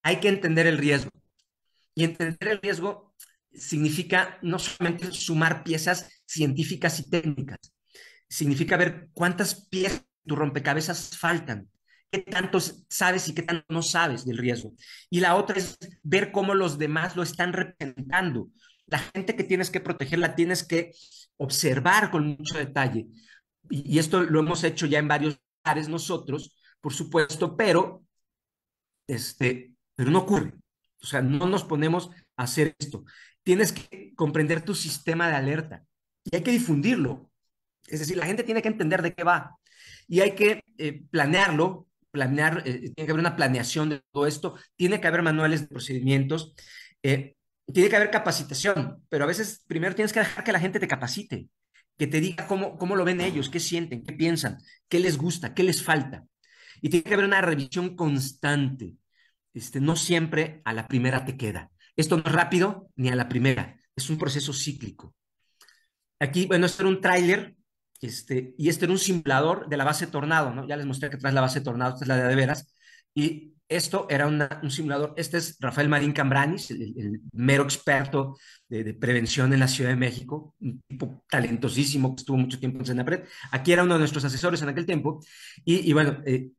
Hay que entender el riesgo. Y entender el riesgo significa no solamente sumar piezas científicas y técnicas, significa ver cuántas piezas tu rompecabezas faltan qué tanto sabes y qué tanto no sabes del riesgo. Y la otra es ver cómo los demás lo están representando. La gente que tienes que proteger la tienes que observar con mucho detalle. Y, esto lo hemos hecho ya en varios lugares nosotros, por supuesto, pero, este, pero no ocurre. O sea, no nos ponemos a hacer esto. Tienes que comprender tu sistema de alerta y hay que difundirlo. Es decir, la gente tiene que entender de qué va y hay que eh, planearlo planear, eh, tiene que haber una planeación de todo esto, tiene que haber manuales de procedimientos, eh, tiene que haber capacitación, pero a veces primero tienes que dejar que la gente te capacite, que te diga cómo, cómo lo ven ellos, qué sienten, qué piensan, qué les gusta, qué les falta. Y tiene que haber una revisión constante. Este, no siempre a la primera te queda. Esto no es rápido ni a la primera, es un proceso cíclico. Aquí, bueno, esto era un tráiler este, y este era un simulador de la base Tornado, ¿no? Ya les mostré que traes la base Tornado, esta es la de, de veras. Y esto era un simulador. Este es Rafael Marín Cambranis, el, mero experto de, de, prevención en la Ciudad de México, un tipo talentosísimo que estuvo mucho tiempo en Senapred. Aquí era uno de nuestros asesores en aquel tiempo. Y, y bueno, eh,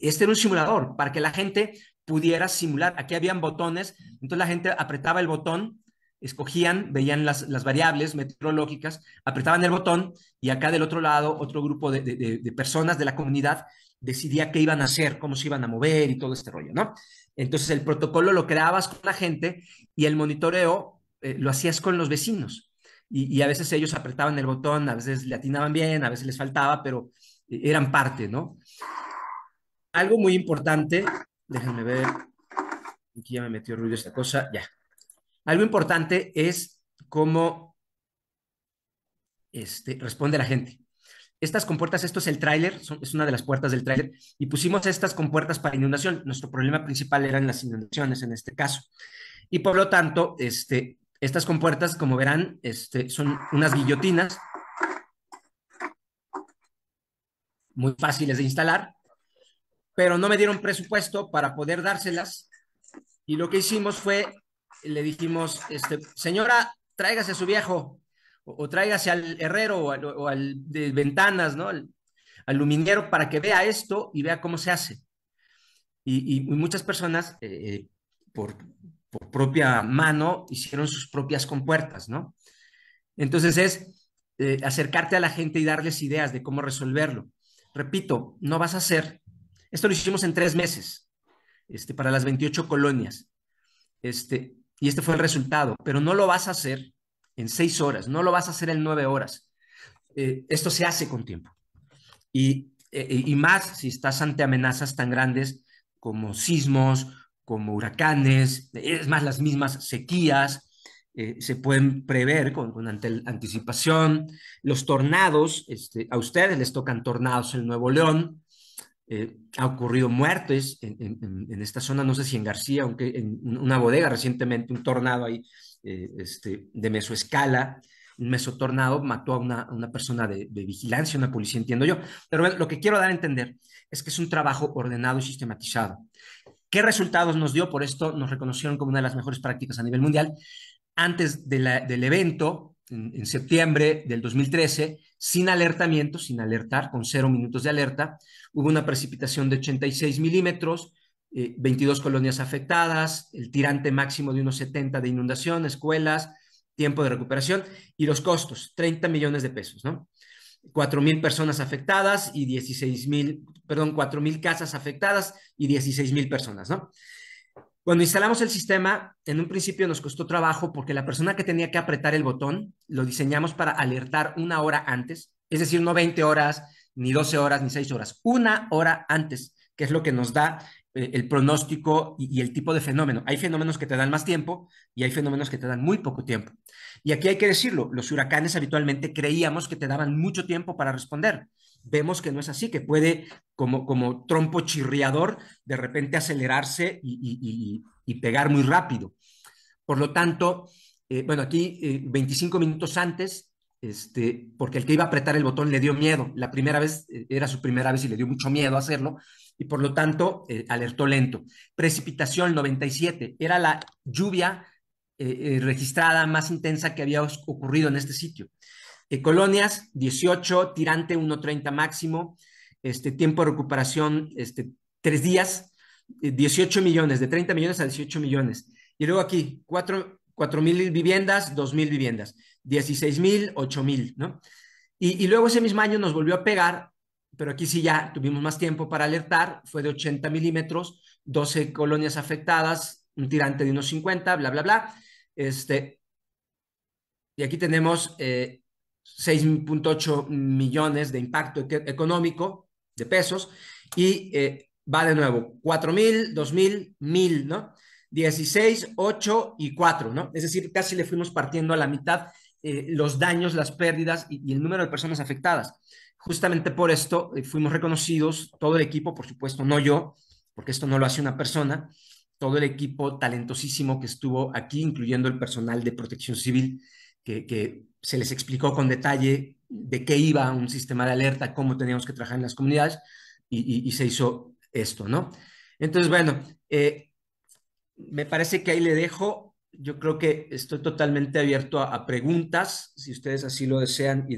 este era un simulador para que la gente pudiera simular. Aquí habían botones, entonces la gente apretaba el botón escogían, veían las, las, variables meteorológicas, apretaban el botón y acá del otro lado otro grupo de, de, personas de la comunidad decidía qué iban a hacer, cómo se iban a mover y todo este rollo, ¿no? Entonces el protocolo lo creabas con la gente y el monitoreo eh, lo hacías con los vecinos. Y, y, a veces ellos apretaban el botón, a veces le atinaban bien, a veces les faltaba, pero eh, eran parte, ¿no? Algo muy importante, déjenme ver, aquí ya me metió ruido esta cosa, ya, algo importante es cómo este, responde la gente. Estas compuertas, esto es el tráiler, es una de las puertas del tráiler, y pusimos estas compuertas para inundación. Nuestro problema principal eran las inundaciones en este caso. Y por lo tanto, este, estas compuertas, como verán, este, son unas guillotinas muy fáciles de instalar, pero no me dieron presupuesto para poder dárselas. Y lo que hicimos fue, le dijimos, este, señora, tráigase a su viejo, o, tráigase al herrero o al, de ventanas, ¿no? Al, luminero para que vea esto y vea cómo se hace. Y, muchas personas, eh, por, propia mano, hicieron sus propias compuertas, ¿no? Entonces es eh, acercarte a la gente y darles ideas de cómo resolverlo. Repito, no vas a hacer, esto lo hicimos en tres meses, este, para las 28 colonias, este, y este fue el resultado, pero no lo vas a hacer en seis horas, no lo vas a hacer en nueve horas. Eh, esto se hace con tiempo. Y, eh, y más si estás ante amenazas tan grandes como sismos, como huracanes, es más, las mismas sequías, eh, se pueden prever con, con anticipación. Los tornados, este, a ustedes les tocan tornados en Nuevo León, ha ocurrido muertes en, esta zona, no sé si en García, aunque en una bodega recientemente, un tornado ahí eh, este, de mesoescala, un mesotornado mató a una, una persona de, vigilancia, una policía, entiendo yo. Pero lo que quiero dar a entender es que es un trabajo ordenado y sistematizado. ¿Qué resultados nos dio? Por esto nos reconocieron como una de las mejores prácticas a nivel mundial. Antes del evento, en, en, septiembre del 2013, sin alertamiento, sin alertar, con cero minutos de alerta, hubo una precipitación de 86 milímetros, 22 eh, colonias afectadas, el tirante máximo de unos 70 de inundación, escuelas, tiempo de recuperación y los costos, 30 millones de pesos, ¿no? 4 mil personas afectadas y 16 mil, perdón, 4 mil casas afectadas y 16 mil personas, ¿no? Cuando instalamos el sistema, en un principio nos costó trabajo porque la persona que tenía que apretar el botón lo diseñamos para alertar una hora antes, es decir, no 20 horas, ni 12 horas, ni 6 horas, una hora antes, que es lo que nos da eh, el pronóstico y, el tipo de fenómeno. Hay fenómenos que te dan más tiempo y hay fenómenos que te dan muy poco tiempo. Y aquí hay que decirlo, los huracanes habitualmente creíamos que te daban mucho tiempo para responder. Vemos que no es así, que puede, como, como trompo chirriador, de repente acelerarse y, pegar muy rápido. Por lo tanto, eh, bueno, aquí 25 eh, minutos antes, este, porque el que iba a apretar el botón le dio miedo. La primera vez era su primera vez y le dio mucho miedo hacerlo y por lo tanto eh, alertó lento. Precipitación 97, era la lluvia eh, eh, registrada más intensa que había ocurrido en este sitio. Colonias 18, tirante 1.30 máximo, este, tiempo de recuperación este, tres días, 18 millones, de 30 millones a 18 millones. Y luego aquí, 4 mil viviendas, 2 mil viviendas, 16 mil, 8 mil, ¿no? Y, y, luego ese mismo año nos volvió a pegar pero aquí sí ya tuvimos más tiempo para alertar, fue de 80 milímetros, 12 colonias afectadas, un tirante de unos 50, bla, bla, bla. Este, y aquí tenemos 6.8 eh, millones de impacto económico de pesos y eh, va de nuevo 4 mil, 2 mil, 1000, ¿no? 16, 8 y 4, ¿no? Es decir, casi le fuimos partiendo a la mitad eh, los daños, las pérdidas y, y, el número de personas afectadas. Justamente por esto eh, fuimos reconocidos, todo el equipo, por supuesto, no yo, porque esto no lo hace una persona, todo el equipo talentosísimo que estuvo aquí, incluyendo el personal de protección civil, que, se les explicó con detalle de qué iba un sistema de alerta, cómo teníamos que trabajar en las comunidades, y, se hizo esto, ¿no? Entonces, bueno, eh, me parece que ahí le dejo. Yo creo que estoy totalmente abierto a, a preguntas, si ustedes así lo desean.